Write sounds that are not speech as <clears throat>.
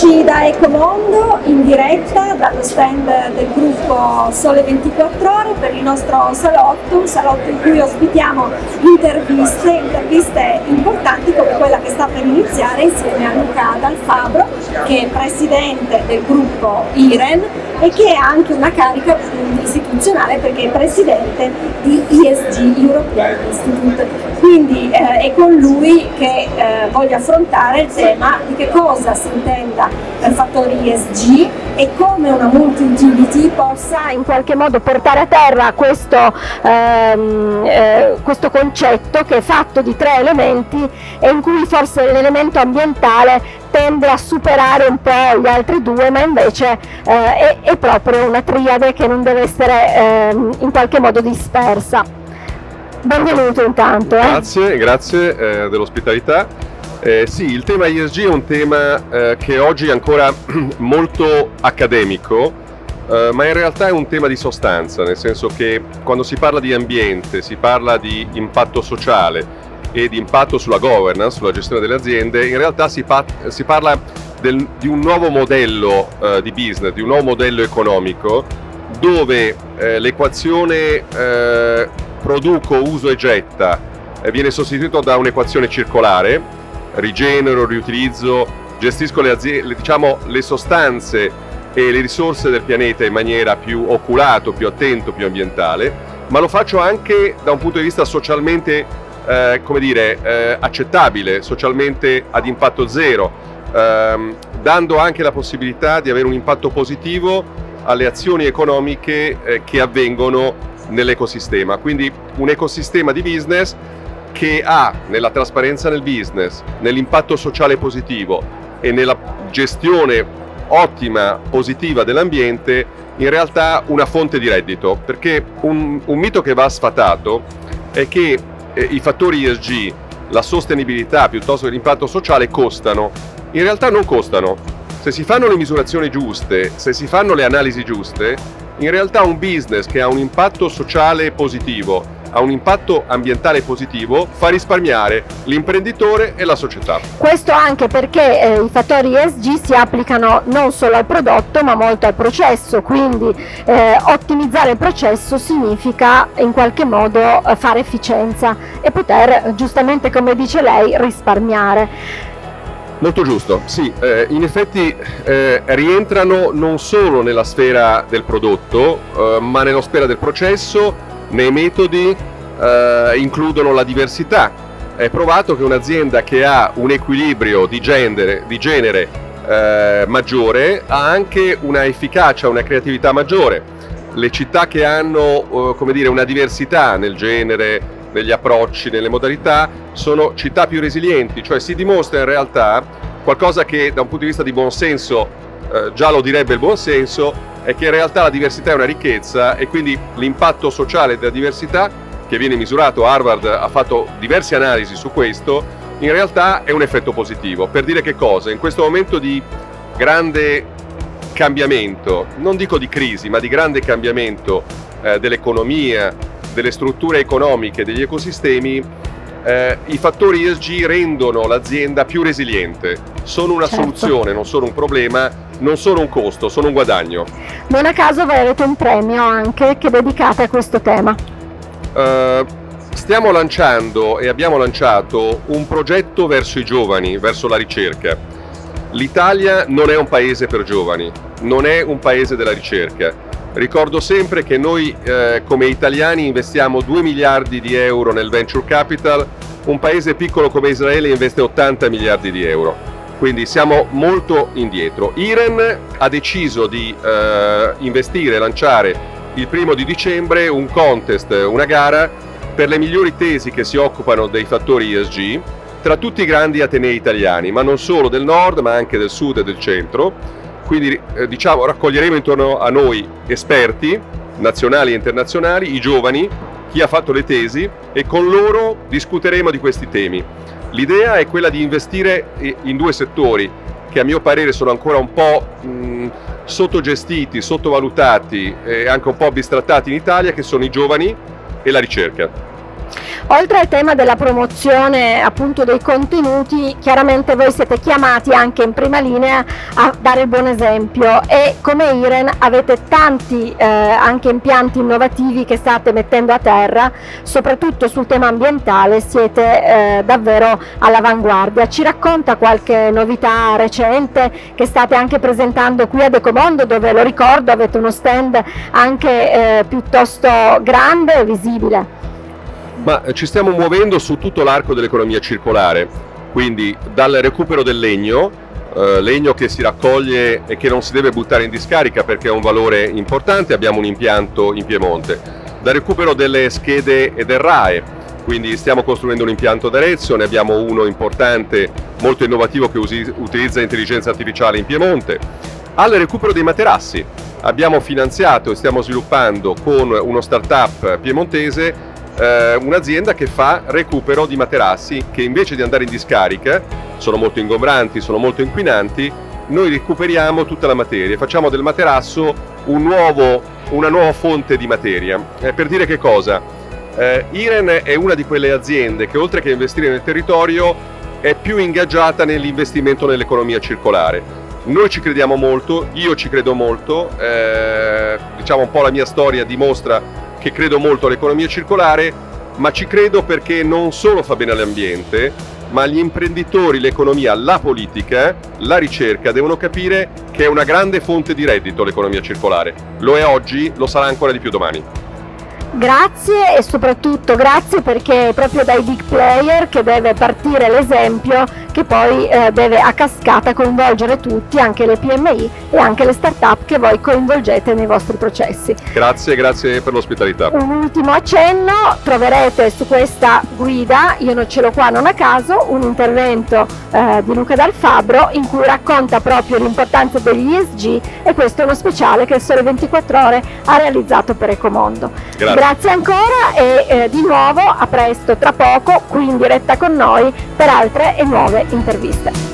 Eccoci da Ecomondo in diretta dallo stand del gruppo Sole 24 Ore per il nostro salotto, un salotto in cui ospitiamo interviste, interviste importanti come quella che sta per iniziare insieme a Luca Dalfabro che è presidente del gruppo IREN e che ha anche una carica istituzionale perché è presidente di ESG European Institute. Quindi eh, è con lui che eh, voglio affrontare il tema di che cosa si intenda per fattori ESG e come una multi-utility possa in qualche modo portare a terra questo, ehm, eh, questo concetto che è fatto di tre elementi e in cui forse l'elemento ambientale tende a superare un po' gli altri due, ma invece eh, è, è, proprio una triade che non deve essere eh, in qualche modo dispersa. Benvenuto intanto. Eh. Grazie, grazie eh, dell'ospitalità. Eh, sì, il tema ESG è un tema eh, che oggi è ancora <clears throat> molto accademico, eh, ma in realtà è un tema di sostanza, nel senso che quando si parla di ambiente, si parla di impatto sociale e di impatto sulla governance, sulla gestione delle aziende, in realtà si, pa- si parla del, di un nuovo modello eh, di business, di un nuovo modello economico, dove eh, l'equazione eh, produco, uso e getta viene sostituito da un'equazione circolare rigenero, riutilizzo, gestisco le, aziende, diciamo, le sostanze e le risorse del pianeta in maniera più oculato, più attento, più ambientale, ma lo faccio anche da un punto di vista socialmente, eh, come dire, eh, accettabile, socialmente ad impatto zero, ehm, dando anche la possibilità di avere un impatto positivo alle azioni economiche eh, che avvengono nell'ecosistema. Quindi un ecosistema di business che ha nella trasparenza nel business, nell'impatto sociale positivo e nella gestione ottima, positiva dell'ambiente, in realtà una fonte di reddito. Perché un, un mito che va sfatato è che eh, i fattori ESG, la sostenibilità piuttosto che l'impatto sociale costano. In realtà non costano. Se si fanno le misurazioni giuste, se si fanno le analisi giuste, in realtà un business che ha un impatto sociale positivo ha un impatto ambientale positivo, fa risparmiare l'imprenditore e la società. Questo anche perché eh, i fattori ESG si applicano non solo al prodotto ma molto al processo, quindi eh, ottimizzare il processo significa in qualche modo eh, fare efficienza e poter, giustamente come dice lei, risparmiare. Molto giusto, sì, eh, in effetti eh, rientrano non solo nella sfera del prodotto, eh, ma nella sfera del processo nei metodi eh, includono la diversità. È provato che un'azienda che ha un equilibrio di genere, di genere eh, maggiore ha anche una efficacia, una creatività maggiore. Le città che hanno eh, dire, una diversità nel genere, negli approcci, nelle modalità, sono città più resilienti, cioè si dimostra in realtà qualcosa che da un punto di vista di buonsenso eh, già lo direbbe il buonsenso, è che in realtà la diversità è una ricchezza e quindi l'impatto sociale della diversità, che viene misurato, Harvard ha fatto diverse analisi su questo, in realtà è un effetto positivo. Per dire che cosa? In questo momento di grande cambiamento, non dico di crisi, ma di grande cambiamento eh, dell'economia, delle strutture economiche, degli ecosistemi, eh, i fattori ESG rendono l'azienda più resiliente, sono una certo. soluzione, non sono un problema, non sono un costo, sono un guadagno. Non a caso voi avete un premio anche che dedicate a questo tema. Uh, stiamo lanciando e abbiamo lanciato un progetto verso i giovani, verso la ricerca. L'Italia non è un paese per giovani, non è un paese della ricerca. Ricordo sempre che noi eh, come italiani investiamo 2 miliardi di euro nel venture capital, un paese piccolo come Israele investe 80 miliardi di euro quindi siamo molto indietro. Iren ha deciso di eh, investire, lanciare il primo di dicembre un contest, una gara per le migliori tesi che si occupano dei fattori ESG tra tutti i grandi atenei italiani, ma non solo del nord, ma anche del sud e del centro. Quindi eh, diciamo raccoglieremo intorno a noi esperti nazionali e internazionali, i giovani, chi ha fatto le tesi e con loro discuteremo di questi temi. L'idea è quella di investire in due settori che a mio parere sono ancora un po' mh, sottogestiti, sottovalutati e anche un po' bistrattati in Italia, che sono i giovani e la ricerca. Oltre al tema della promozione appunto dei contenuti, chiaramente voi siete chiamati anche in prima linea a dare il buon esempio e come IREN avete tanti eh, anche impianti innovativi che state mettendo a terra, soprattutto sul tema ambientale siete eh, davvero all'avanguardia. Ci racconta qualche novità recente che state anche presentando qui ad Ecomondo dove lo ricordo avete uno stand anche eh, piuttosto grande e visibile. Ma ci stiamo muovendo su tutto l'arco dell'economia circolare, quindi dal recupero del legno, eh, legno che si raccoglie e che non si deve buttare in discarica perché ha un valore importante, abbiamo un impianto in Piemonte, dal recupero delle schede e del RAE, quindi stiamo costruendo un impianto ad Arezzo, ne abbiamo uno importante, molto innovativo che usi, utilizza intelligenza artificiale in Piemonte, al recupero dei materassi. Abbiamo finanziato e stiamo sviluppando con uno startup piemontese eh, un'azienda che fa recupero di materassi che invece di andare in discarica, sono molto ingombranti, sono molto inquinanti, noi recuperiamo tutta la materia, facciamo del materasso un nuovo, una nuova fonte di materia. Eh, per dire che cosa? Eh, Iren è una di quelle aziende che oltre che investire nel territorio è più ingaggiata nell'investimento nell'economia circolare. Noi ci crediamo molto, io ci credo molto, eh, diciamo un po' la mia storia dimostra che credo molto all'economia circolare, ma ci credo perché non solo fa bene all'ambiente, ma gli imprenditori, l'economia, la politica, la ricerca devono capire che è una grande fonte di reddito l'economia circolare. Lo è oggi, lo sarà ancora di più domani. Grazie e soprattutto grazie perché è proprio dai big player che deve partire l'esempio che poi eh, deve a cascata coinvolgere tutti, anche le PMI e anche le start-up che voi coinvolgete nei vostri processi. Grazie, grazie per l'ospitalità. Un ultimo accenno, troverete su questa guida, io non ce l'ho qua non a caso, un intervento eh, di Luca Dal Fabbro in cui racconta proprio l'importanza degli ESG e questo è uno speciale che il Sole 24 Ore ha realizzato per Ecomondo. Grazie, grazie ancora e eh, di nuovo a presto tra poco qui in diretta con noi per altre e nuove interviste.